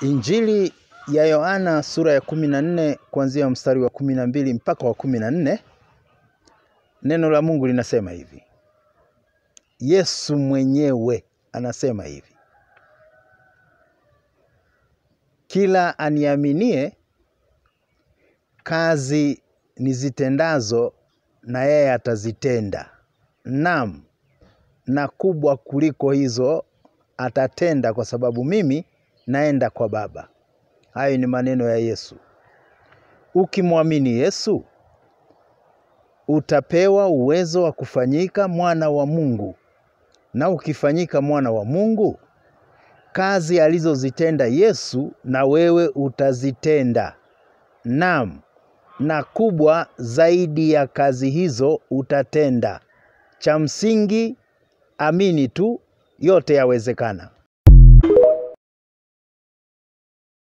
Injili ya Yohana sura ya kumi na nne kuanzia mstari wa kumi na mbili mpaka wa kumi na nne neno la Mungu linasema hivi. Yesu mwenyewe anasema hivi, kila aniaminie kazi nizitendazo na yeye atazitenda, naam, na kubwa kuliko hizo atatenda, kwa sababu mimi naenda kwa Baba. Hayo ni maneno ya Yesu. Ukimwamini Yesu utapewa uwezo wa kufanyika mwana wa Mungu, na ukifanyika mwana wa Mungu, kazi alizozitenda Yesu na wewe utazitenda, naam, na kubwa zaidi ya kazi hizo utatenda. Cha msingi amini tu, yote yawezekana.